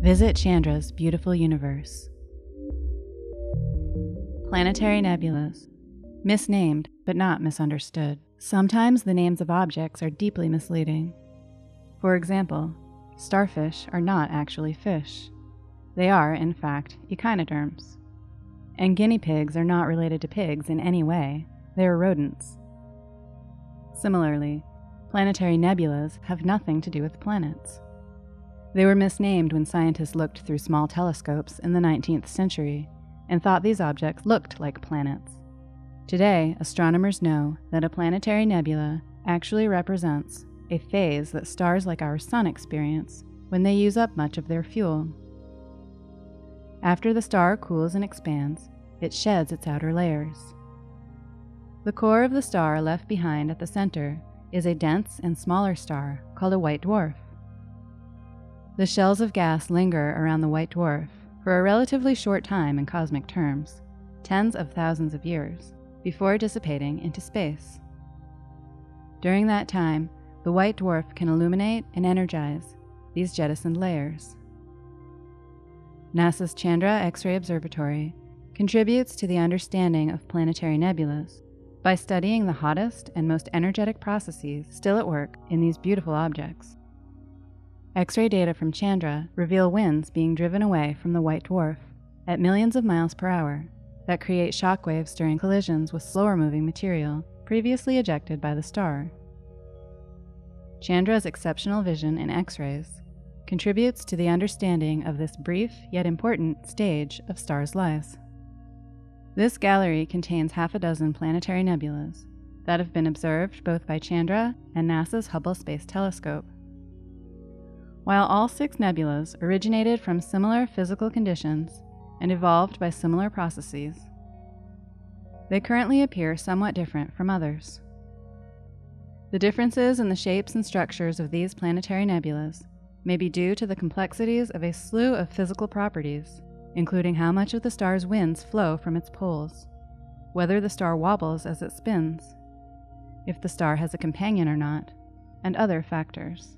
Visit Chandra's beautiful universe. Planetary nebulas. Misnamed, but not misunderstood. Sometimes the names of objects are deeply misleading. For example, starfish are not actually fish. They are, in fact, echinoderms. And guinea pigs are not related to pigs in any way, they are rodents. Similarly, planetary nebulas have nothing to do with planets. They were misnamed when scientists looked through small telescopes in the 19th century and thought these objects looked like planets. Today, astronomers know that a planetary nebula actually represents a phase that stars like our Sun experience when they use up much of their fuel. After the star cools and expands, it sheds its outer layers. The core of the star left behind at the center is a dense and smaller star called a white dwarf. The shells of gas linger around the white dwarf for a relatively short time in cosmic terms, tens of thousands of years, before dissipating into space. During that time, the white dwarf can illuminate and energize these jettisoned layers. NASA's Chandra X ray Observatory contributes to the understanding of planetary nebulas by studying the hottest and most energetic processes still at work in these beautiful objects. X ray data from Chandra reveal winds being driven away from the white dwarf at millions of miles per hour that create shock waves during collisions with slower moving material previously ejected by the star. Chandra's exceptional vision in X rays contributes to the understanding of this brief yet important stage of stars' lives. This gallery contains half a dozen planetary nebulas that have been observed both by Chandra and NASA's Hubble Space Telescope. While all six nebulas originated from similar physical conditions and evolved by similar processes, they currently appear somewhat different from others. The differences in the shapes and structures of these planetary nebulas may be due to the complexities of a slew of physical properties, including how much of the star's winds flow from its poles, whether the star wobbles as it spins, if the star has a companion or not, and other factors.